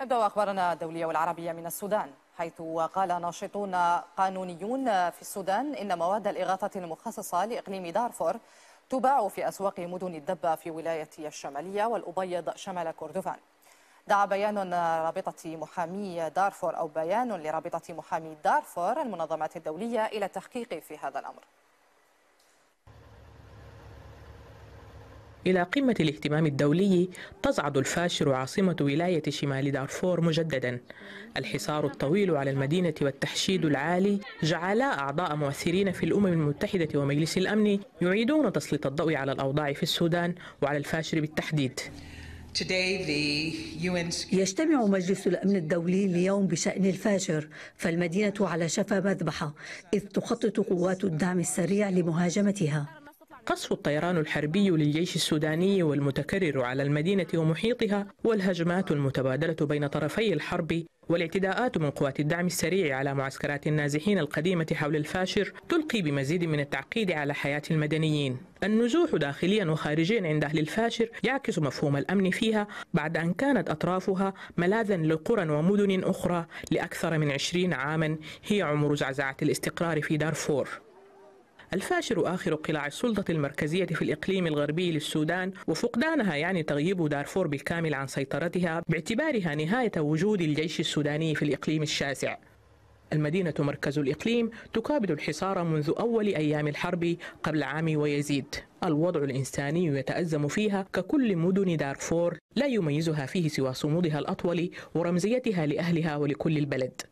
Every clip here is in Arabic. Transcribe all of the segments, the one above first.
نبدأ أخبارنا الدولية والعربية من السودان حيث قال ناشطون قانونيون في السودان إن مواد الإغاثة المخصصة لإقليم دارفور تباع في أسواق مدن الدبة في ولاية الشمالية والأبيض شمال كردفان. دعا بيان رابطة محامي دارفور أو بيان لرابطة محامي دارفور المنظمات الدولية إلى التحقيق في هذا الأمر. إلى قمة الاهتمام الدولي تصعد الفاشر عاصمة ولاية شمال دارفور مجددا. الحصار الطويل على المدينة والتحشيد العالي جعلا أعضاء مؤثرين في الأمم المتحدة ومجلس الأمن يعيدون تسليط الضوء على الأوضاع في السودان وعلى الفاشر بالتحديد. يجتمع مجلس الأمن الدولي اليوم بشأن الفاجر فالمدينة على شفا مذبحة إذ تخطط قوات الدعم السريع لمهاجمتها. قصف الطيران الحربي للجيش السوداني والمتكرر على المدينة ومحيطها والهجمات المتبادلة بين طرفي الحرب والاعتداءات من قوات الدعم السريع على معسكرات النازحين القديمة حول الفاشر تلقي بمزيد من التعقيد على حياة المدنيين. النزوح داخليا وخارجيا عند أهل الفاشر يعكس مفهوم الأمن فيها بعد أن كانت أطرافها ملاذا لقرى ومدن أخرى لأكثر من عشرين عاما هي عمر زعزعة الاستقرار في دارفور. الفاشر آخر قلاع السلطة المركزية في الإقليم الغربي للسودان وفقدانها يعني تغييب دارفور بالكامل عن سيطرتها باعتبارها نهاية وجود الجيش السوداني في الإقليم الشاسع. المدينة مركز الإقليم تكابد الحصار منذ أول أيام الحرب قبل عام ويزيد. الوضع الإنساني يتأزم فيها ككل مدن دارفور لا يميزها فيه سوى صمودها الأطول ورمزيتها لأهلها ولكل البلد.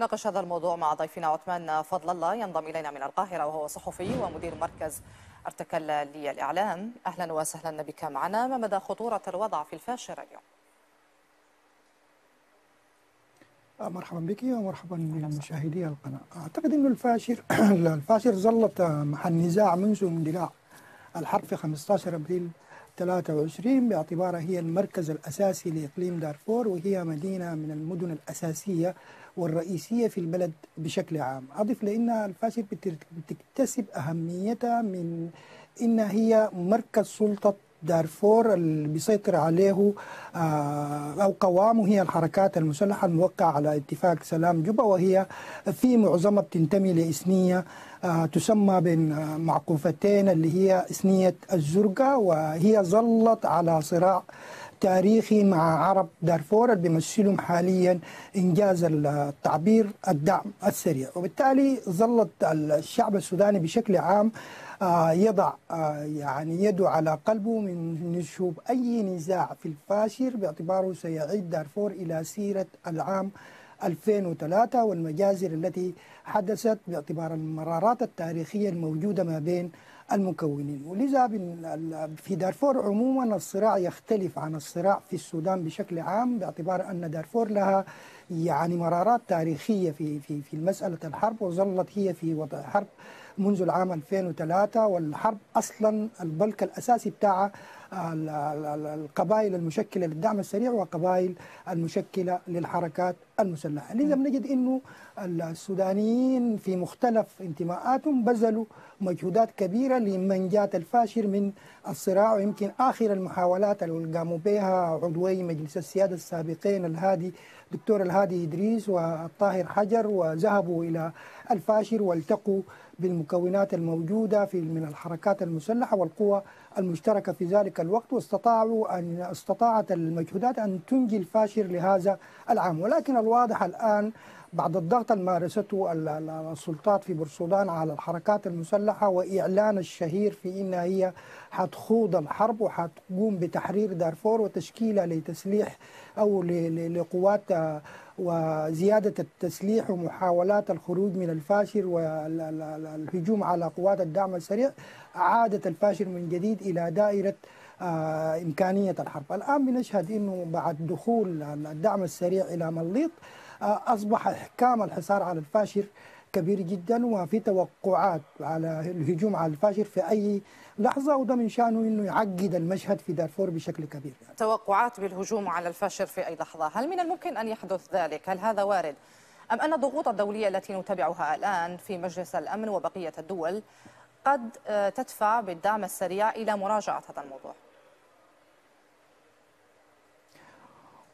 ناقش هذا الموضوع مع ضيفنا عثمان فضل الله ينضم إلينا من القاهرة وهو صحفي ومدير مركز ارتكل للإعلام. أهلا وسهلا بك معنا. ما مدى خطورة الوضع في الفاشر اليوم؟ مرحبا بك ومرحبا بمشاهدي القناة. أعتقد إنه الفاشر الفاشر ظلت محل نزاع منذ اندلاع الحرب في 15 أبريل 23 باعتبارها هي المركز الأساسي لإقليم دارفور وهي مدينة من المدن الأساسية والرئيسية في البلد بشكل عام. أضف لأن الفاشل بتكتسب أهميتها من إنها هي مركز سلطة دارفور اللي بيسيطر عليه أو قوامه هي الحركات المسلحة الموقعة على اتفاق سلام جوبا وهي في معظمها بتنتمي لإثنية تسمى بين معقوفتين اللي هي إثنية الزرقاء وهي ظلت على صراع تاريخي مع عرب دارفور اللي بيمثلهم حاليا إنجاز التعبير الدعم السريع. وبالتالي ظلت الشعب السوداني بشكل عام يضع يعني يده على قلبه من نشوب أي نزاع في الفاشر باعتباره سيعيد دارفور إلى سيرة العام 2003 والمجازر التي حدثت باعتبار المرارات التاريخية الموجودة ما بين المكونين. ولذا في دارفور عموما الصراع يختلف عن الصراع في السودان بشكل عام باعتبار أن دارفور لها يعني مرارات تاريخية في في في مسألة الحرب وظلت هي في وضع حرب منذ العام 2003 والحرب أصلا البلك الأساسي بتاعها القبائل المشكلة للدعم السريع وقبائل المشكلة للحركات المسلحة، لذا بنجد إنه السودانيين في مختلف انتماءاتهم بذلوا مجهودات كبيرة لمنجاة الفاشر من الصراع ويمكن آخر المحاولات اللي قاموا بها عضوي مجلس السيادة السابقين الهادي دكتور الهادي إدريس والطاهر حجر وذهبوا إلى الفاشر والتقوا بالمكونات الموجودة في من الحركات المسلحة والقوى المشتركة في ذلك الوقت واستطاعوا ان استطاعت المجهودات أن تنجي الفاشر لهذا العام. ولكن الواضح الآن بعد الضغط اللي مارسته السلطات في بورسودان على الحركات المسلحة وإعلان الشهير في انها هي حتخوض الحرب وحتقوم بتحرير دارفور وتشكيلها لتسليح أو لقوات وزيادة التسليح ومحاولات الخروج من الفاشر والهجوم على قوات الدعم السريع عادت الفاشر من جديد إلى دائرة آه إمكانية الحرب. الآن بنشهد أنه بعد دخول الدعم السريع إلى مليط آه أصبح إحكام الحصار على الفاشر كبير جدا وفي توقعات على الهجوم على الفاشر في أي لحظة وده من شأنه أنه يعقد المشهد في دارفور بشكل كبير يعني. توقعات بالهجوم على الفاشر في أي لحظة هل من الممكن أن يحدث ذلك؟ هل هذا وارد؟ أم أن الضغوط الدولية التي نتابعها الآن في مجلس الأمن وبقية الدول قد تدفع بالدعم السريع إلى مراجعة هذا الموضوع؟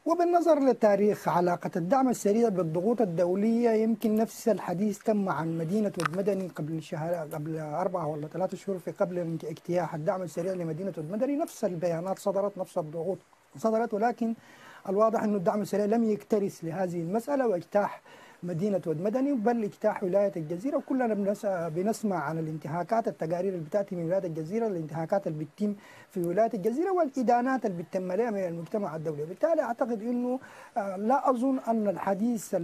وبالنظر لتاريخ علاقة الدعم السريع بالضغوط الدولية يمكن نفس الحديث تم عن مدينة ود مدني قبل شهر قبل أربعة ولا ثلاثة شهور في قبل اجتياح الدعم السريع لمدينة ود مدني. نفس البيانات صدرت نفس الضغوط صدرت ولكن الواضح أن الدعم السريع لم يكترث لهذه المسألة واجتاح مدينة ود مدني بل اجتاح ولاية الجزيرة. وكلنا بنسمع عن الانتهاكات التقارير اللي بتأتي من ولاية الجزيرة الانتهاكات اللي بتتم في ولاية الجزيرة والإدانات اللي بتتم عليها من المجتمع الدولي. بالتالي أعتقد أنه لا أظن أن الحديث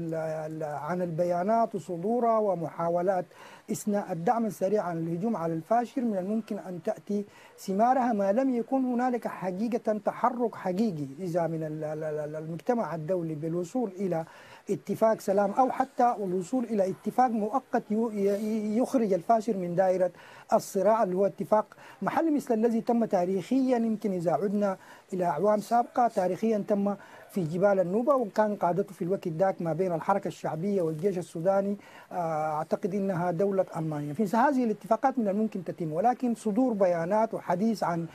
عن البيانات وصدورها ومحاولات إثناء الدعم السريع عن الهجوم على الفاشر من الممكن أن تأتي ثمارها. ما لم يكن هنالك حقيقة تحرك حقيقي إذا من المجتمع الدولي بالوصول إلى اتفاق سلام أو حتى الوصول إلى اتفاق مؤقت يخرج الفاشر من دائرة الصراع اللي هو اتفاق محلي مثل الذي تم تاريخيا يمكن إذا عدنا إلى أعوام سابقة تاريخيا تم في جبال النوبة وكان قادته في الوقت ذاك ما بين الحركة الشعبية والجيش السوداني أعتقد أنها دولة ألمانيا في هذه الاتفاقات من الممكن تتم ولكن صدور بيانات وحديث عن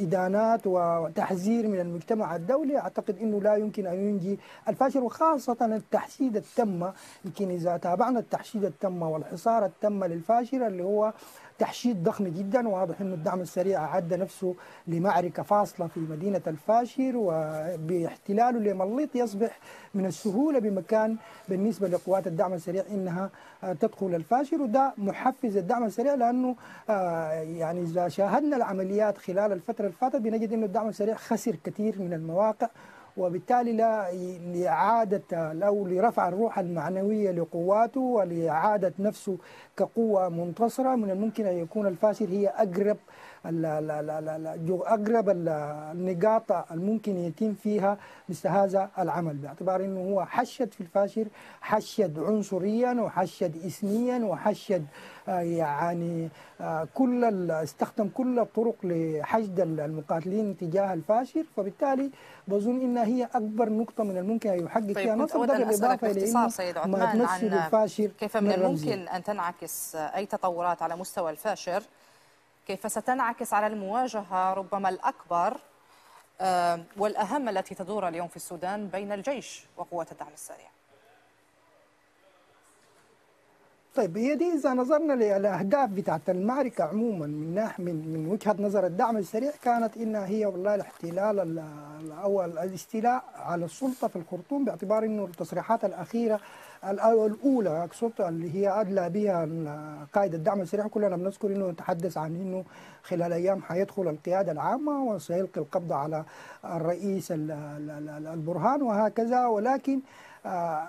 إدانات وتحذير من المجتمع الدولي أعتقد أنه لا يمكن أن ينجي الفاشل وخاصة التحشيد التم يمكن إذا تابعنا التحشيد التم والحصار التم للفاشل اللي هو تحشيد ضخم جدا واضح إنه الدعم السريع أعد نفسه لمعركة فاصلة في مدينة الفاشر وباحتلاله لمليط يصبح من السهولة بمكان بالنسبة لقوات الدعم السريع إنها تدخل الفاشر وده محفز الدعم السريع لأنه يعني إذا شاهدنا العمليات خلال الفترة اللي فاتت بنجد إنه الدعم السريع خسر كثير من المواقع. وبالتالي لا لإعادة أو لرفع الروح المعنوية لقواته ولإعادة نفسه كقوة منتصرة من الممكن أن يكون الفاشل هي أقرب أقرب النقاط الممكن يتم فيها مثل هذا العمل باعتبار أنه هو حشد في الفاشل حشد عنصريا وحشد إثنيا وحشد يعني كل استخدم كل الطرق لحشد المقاتلين تجاه الفاشر. فبالتالي بظن انها هي أكبر نقطة من الممكن أن يحقق طيب فيها. نصر بالاضافه إلى سيد عثمان عن الفاشر كيف من الممكن أن تنعكس أي تطورات على مستوى الفاشر. كيف ستنعكس على المواجهة ربما الأكبر والأهم التي تدور اليوم في السودان بين الجيش وقوات الدعم السريع. طيب هي دي إذا نظرنا للاهداف بتاعت المعركة عموما من ناحيه من, من وجهة نظر الدعم السريع كانت انها هي والله الاحتلال أو الاستيلاء على السلطة في الخرطوم باعتبار إنه التصريحات الأخيرة الأولى السلطه اللي هي ادلى بها قائد الدعم السريع كلنا بنذكر إنه يتحدث عن إنه خلال أيام حيدخل القيادة العامة وسيلقي القبض على الرئيس البرهان وهكذا ولكن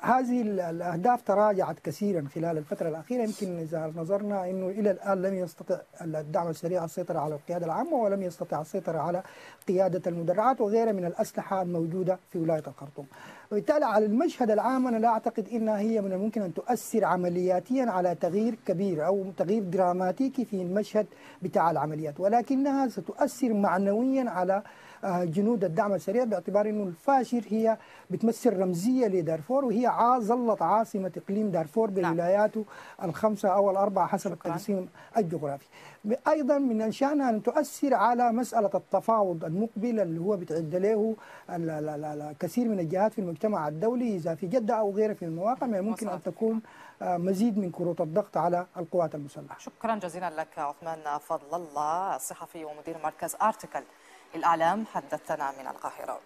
هذه الأهداف تراجعت كثيرا خلال الفترة الأخيرة. يمكن إذا نظرنا أنه إلى الآن لم يستطع الدعم السريع السيطرة على القيادة العامة ولم يستطع السيطرة على قيادة المدرعات وغيرها من الأسلحة الموجودة في ولاية الخرطوم. وبالتالي على المشهد العام أنا لا أعتقد أنها هي من الممكن أن تؤثر عملياتيا على تغيير كبير أو تغيير دراماتيكي في المشهد بتاع العمليات ولكنها ستؤثر معنويا على جنود الدعم السريع باعتبار إنه الفاشر هي بتمثل رمزية لدارفور وهي ظلت عاصمة إقليم دارفور بولاياته الخمسة أو الأربعة حسب التقسيم الجغرافي. أيضا من انشانها أن تؤثر على مسألة التفاوض المقبل اللي هو بتعد له كثير من الجهات في المجتمع الدولي إذا في جدة أو غيرها في المواقع ممكن أن تكون مزيد من كروت الضغط على القوات المسلحة. شكرا جزيلا لك عثمان فضل الله الصحفي ومدير مركز ارتكل الإعلام حدثنا من القاهرة.